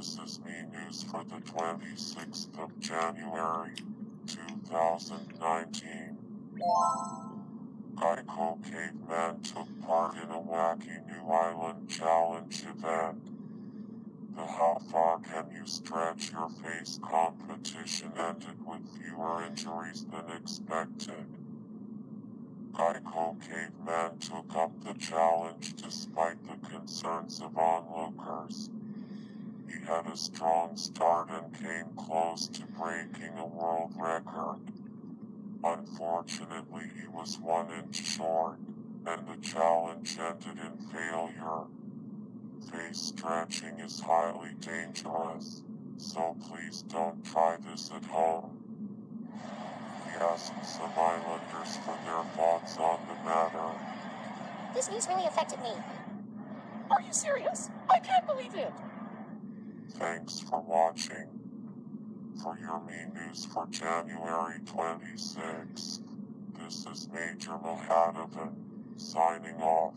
This is news for the 26th of January, 2019. Geico Caveman took part in a wacky New Island Challenge event. The How Far Can You Stretch Your Face competition ended with fewer injuries than expected. Geico Caveman took up the challenge despite the concerns of onlookers. He had a strong start and came close to breaking a world record. Unfortunately, he was one inch short, and the challenge ended in failure. Face stretching is highly dangerous, so please don't try this at home. He asked some islanders for their thoughts on the matter. This news really affected me. Are you serious? I can't believe it. Thanks for watching. For your Mii news for January 26th, this is Major Mahadavan, signing off.